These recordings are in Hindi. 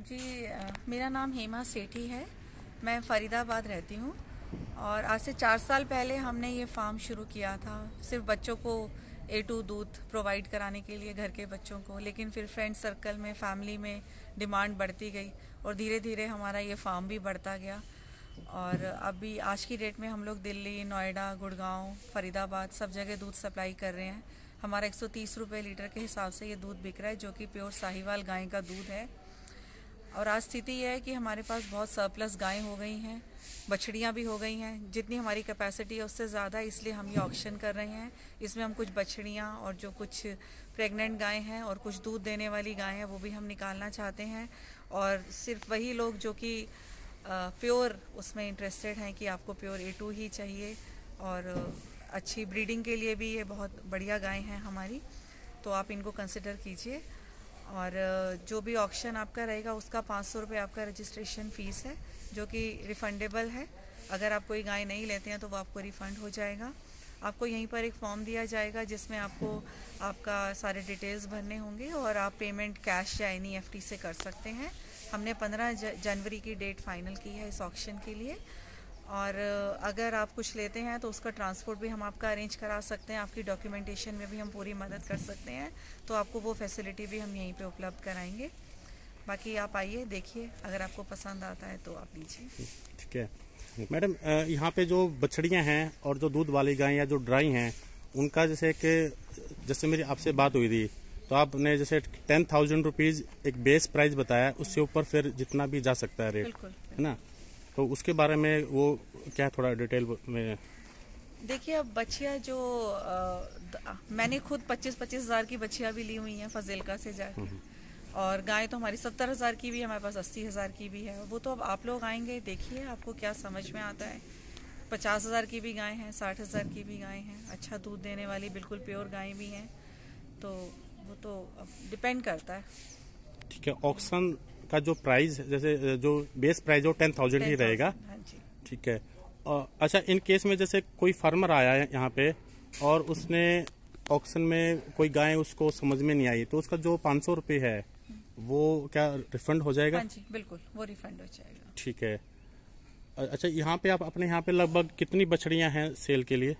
जी मेरा नाम हेमा सेठी है। मैं फरीदाबाद रहती हूँ और आज से चार साल पहले हमने ये फार्म शुरू किया था, सिर्फ़ बच्चों को ए टू दूध प्रोवाइड कराने के लिए, घर के बच्चों को। लेकिन फिर फ्रेंड सर्कल में फैमिली में डिमांड बढ़ती गई और धीरे धीरे हमारा ये फार्म भी बढ़ता गया। और अभी आज की डेट में हम लोग दिल्ली, नोएडा, गुड़गांव, फरीदाबाद सब जगह दूध सप्लाई कर रहे हैं। हमारा एक सौ लीटर के हिसाब से ये दूध बिक रहा है, जो कि प्योर साहिवाल गाय का दूध है। और आज स्थिति यह है कि हमारे पास बहुत सरप्लस गायें हो गई हैं, बछड़ियाँ भी हो गई हैं। जितनी हमारी कैपेसिटी है, उससे ज़्यादा इसलिए हम ये ऑक्शन कर रहे हैं। इसमें हम कुछ बछड़ियाँ और जो कुछ प्रेग्नेंट गायें हैं और कुछ दूध देने वाली गायें हैं, वो भी हम निकालना चाहते हैं। और सिर्फ़ वही लोग जो कि प्योर उसमें इंटरेस्टेड हैं कि आपको प्योर ए टू ही चाहिए। और, अच्छी ब्रीडिंग के लिए भी ये बहुत बढ़िया गायें हैं हमारी। तो आप इनको कंसिडर कीजिए। और जो भी ऑक्शन आपका रहेगा, उसका पाँच सौ रुपये आपका रजिस्ट्रेशन फ़ीस है, जो कि रिफ़ंडेबल है। अगर आप कोई गाय नहीं लेते हैं तो वो आपको रिफ़ंड हो जाएगा। आपको यहीं पर एक फॉर्म दिया जाएगा, जिसमें आपको आपका सारे डिटेल्स भरने होंगे और आप पेमेंट कैश या एन से कर सकते हैं। हमने 15 जनवरी की डेट फाइनल की है इस ऑक्शन के लिए। और अगर आप कुछ लेते हैं तो उसका ट्रांसपोर्ट भी हम आपका अरेंज करा सकते हैं आपकी डॉक्यूमेंटेशन में भी हम पूरी मदद कर सकते हैं तो आपको वो फैसिलिटी भी हम यहीं पे उपलब्ध कराएँगे। बाकी आप आइए देखिए अगर आपको पसंद आता है तो आप लीजिए। ठीक है। मैडम यहाँ पे जो बछड़ियाँ हैं और जो दूध वाली गाय या जो ड्राई हैं उनका जैसे कि जैसे मेरी आपसे बात हुई थी तो आपने जैसे टेन थाउज़ेंड रुपीज़ एक बेस प्राइस बताया उससे ऊपर फिर जितना भी जा सकता है रेट है ना? तो उसके बारे में वो क्या थोड़ा डिटेल में देखिए अब बच्चिया जो आ, मैंने खुद पच्चीस पच्चीस हज़ार की बच्चियाँ भी ली हुई हैं फजीलका से जाके। हम्म। और गाय तो हमारी सत्तर हज़ार की भी है हमारे पास अस्सी हज़ार की भी है। वो तो अब आप लोग आएँगे देखिए आपको क्या समझ में आता है। पचास हज़ार की भी गाय हैं साठ हज़ार की भी गाय हैं। अच्छा दूध देने वाली बिल्कुल प्योर गाय भी हैं। तो वो तो डिपेंड करता है। ठीक है ऑक्शन का जो प्राइस जैसे जो बेस प्राइस हो टेन थाउज़ेंड ही रहेगा। हाँ ठीक है। अच्छा इन केस में जैसे कोई फार्मर आया है यहाँ पे और उसने ऑक्शन में कोई गाय उसको समझ में नहीं आई तो उसका जो पाँच सौ रुपये है वो क्या रिफंड हो जाएगा? हाँ जी बिल्कुल वो रिफंड हो जाएगा। ठीक है। अच्छा यहाँ पे आप अपने यहाँ पे लगभग कितनी बछड़ियाँ हैं सेल के लिए?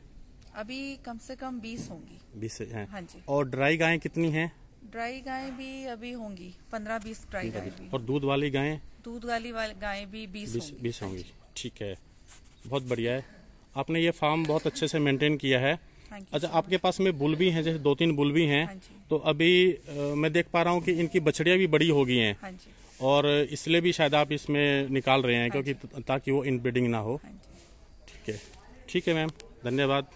अभी कम से कम बीस होंगी। बीस हैं। हाँ जी। और ड्राई गायें कितनी हैं? ड्राई गायें भी अभी होंगी पंद्रह बीस ड्राई गाय भी। और दूध वाली गायें? दूध वाली गायें भी बीस बीस होंगी। ठीक है। बहुत बढ़िया है। आपने ये फार्म बहुत अच्छे से मेंटेन किया है। अच्छा आपके पास में बुल भी हैं जैसे दो तीन बुल भी हैं। हाँ तो अभी आ, मैं देख पा रहा हूँ कि इनकी बछड़ियाँ भी बड़ी हो गई हैं। हाँ और इसलिए भी शायद आप इसमें निकाल रहे हैं क्योंकि ताकि वो इनब्रीडिंग ना हो। ठीक है। ठीक है मैम। धन्यवाद।